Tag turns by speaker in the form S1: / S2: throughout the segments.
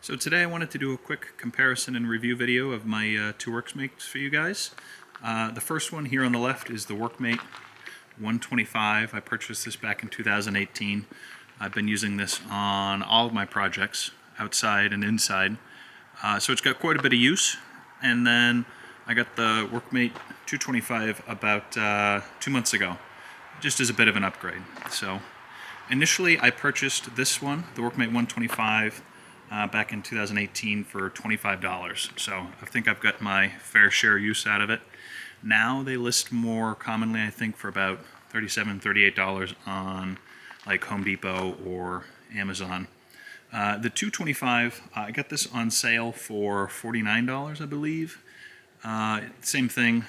S1: So today I wanted to do a quick comparison and review video of my uh, two Workmates for you guys. Uh, the first one here on the left is the Workmate 125. I purchased this back in 2018. I've been using this on all of my projects, outside and inside. Uh, so it's got quite a bit of use. And then I got the Workmate 225 about uh, two months ago, just as a bit of an upgrade. So initially I purchased this one, the Workmate 125, uh, back in 2018 for $25. So I think I've got my fair share use out of it. Now they list more commonly, I think, for about $37, $38 on like Home Depot or Amazon. Uh, the 225, uh, I got this on sale for $49, I believe. Uh, same thing,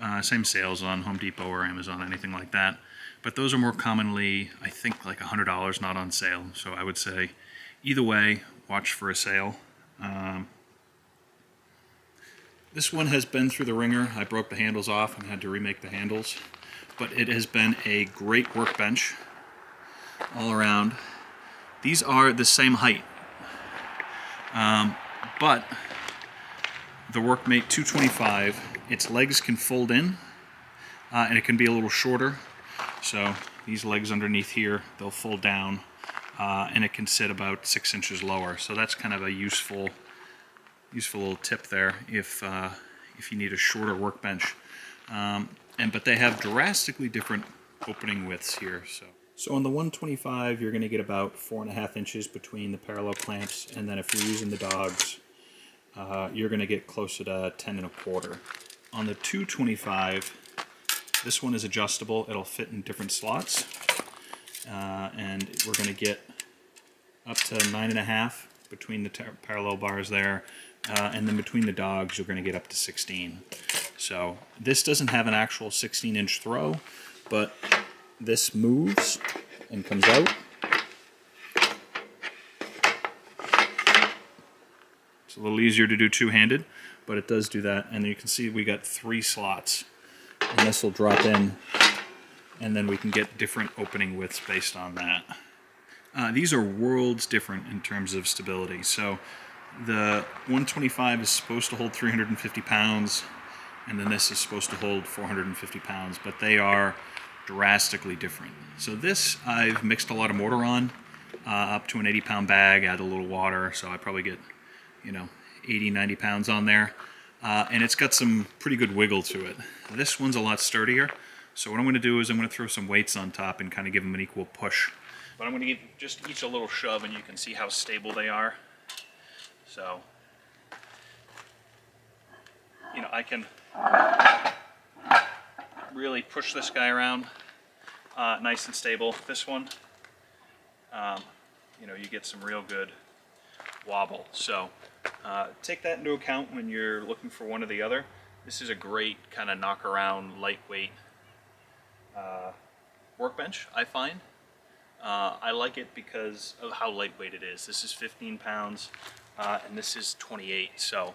S1: uh, same sales on Home Depot or Amazon, anything like that. But those are more commonly, I think, like $100 not on sale. So I would say either way, watch for a sale. Um, this one has been through the ringer. I broke the handles off and had to remake the handles. But it has been a great workbench all around. These are the same height. Um, but the Workmate 225, its legs can fold in uh, and it can be a little shorter. So these legs underneath here, they'll fold down uh, and it can sit about six inches lower. So that's kind of a useful, useful little tip there if uh, if you need a shorter workbench. Um, and but they have drastically different opening widths here. So so on the 125, you're going to get about four and a half inches between the parallel clamps, and then if you're using the dogs, uh, you're going to get closer to 10 and a quarter. On the 225, this one is adjustable. It'll fit in different slots uh, and we're going to get up to nine and a half between the parallel bars there, uh, and then between the dogs you're going to get up to 16. So this doesn't have an actual 16 inch throw, but this moves and comes out. It's a little easier to do two-handed, but it does do that. And you can see we got three slots, and this will drop in and then we can get different opening widths based on that. Uh, these are worlds different in terms of stability. So the 125 is supposed to hold 350 pounds, and then this is supposed to hold 450 pounds, but they are drastically different. So this I've mixed a lot of mortar on, uh, up to an 80 pound bag, add a little water, so I probably get, you know, 80, 90 pounds on there. Uh, and it's got some pretty good wiggle to it. This one's a lot sturdier, so what I'm going to do is I'm going to throw some weights on top and kind of give them an equal push. But I'm going to give just each a little shove and you can see how stable they are. So, you know, I can really push this guy around uh, nice and stable. This one, um, you know, you get some real good wobble. So uh, take that into account when you're looking for one or the other. This is a great kind of knock around, lightweight uh, workbench, I find. Uh, I like it because of how lightweight it is. This is 15 pounds uh, and this is 28, so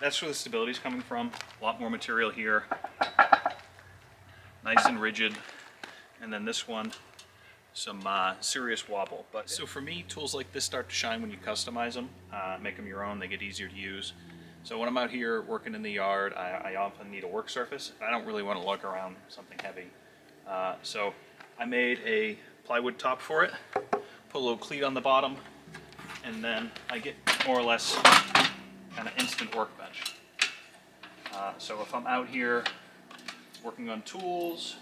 S1: that's where the stability is coming from. A lot more material here, nice and rigid. And then this one, some uh, serious wobble. But so for me, tools like this start to shine when you customize them, uh, make them your own. They get easier to use. So when I'm out here working in the yard, I, I often need a work surface. I don't really want to lug around something heavy. Uh, so I made a plywood top for it, put a little cleat on the bottom, and then I get more or less kind of instant workbench. Uh, so if I'm out here working on tools,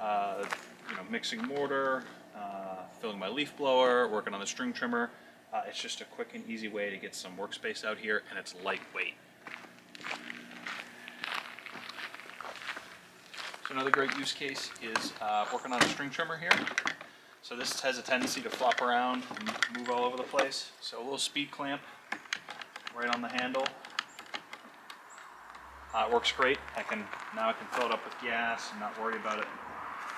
S1: uh, you know, mixing mortar, uh, filling my leaf blower, working on the string trimmer, uh, it's just a quick and easy way to get some workspace out here, and it's lightweight. Another great use case is uh, working on a string trimmer here. So this has a tendency to flop around and move all over the place. So a little speed clamp right on the handle. Uh, it works great. I can Now I can fill it up with gas and not worry about it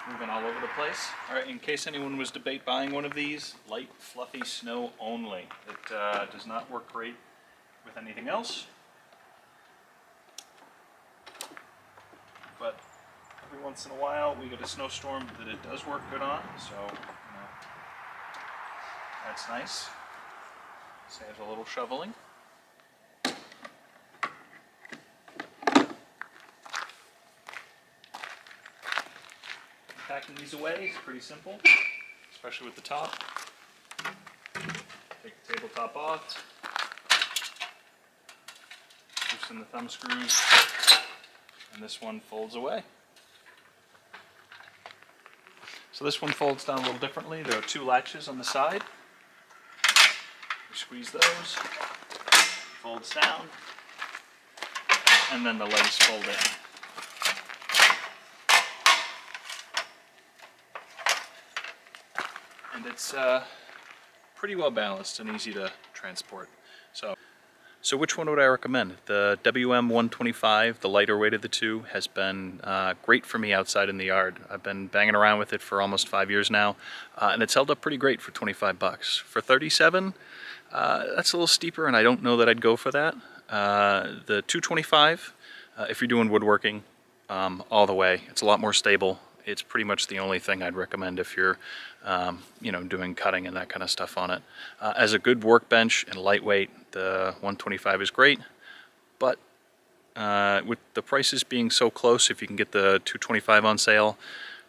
S1: moving all over the place. All right, in case anyone was debate buying one of these, light fluffy snow only. It uh, does not work great with anything else. But every once in a while we get a snowstorm that it does work good on, so you know, that's nice. Saves a little shoveling. Packing these away is pretty simple, especially with the top. Take the tabletop off. Loosen the thumb screws, and this one folds away. So this one folds down a little differently. There are two latches on the side. You squeeze those, folds down, and then the legs fold in. And it's uh, pretty well balanced and easy to transport. So, so which one would I recommend? The WM125, the lighter weight of the two, has been uh, great for me outside in the yard. I've been banging around with it for almost five years now, uh, and it's held up pretty great for 25 bucks. For 37, uh, that's a little steeper, and I don't know that I'd go for that. Uh, the 225, uh, if you're doing woodworking, um, all the way. It's a lot more stable. It's pretty much the only thing I'd recommend if you're, um, you know, doing cutting and that kind of stuff on it. Uh, as a good workbench and lightweight, the 125 is great, but uh, with the prices being so close, if you can get the 225 on sale,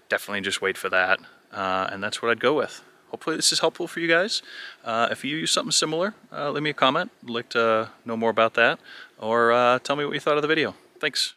S1: definitely just wait for that. Uh, and that's what I'd go with. Hopefully this is helpful for you guys. Uh, if you use something similar, uh, leave me a comment. I'd like to know more about that. Or uh, tell me what you thought of the video. Thanks.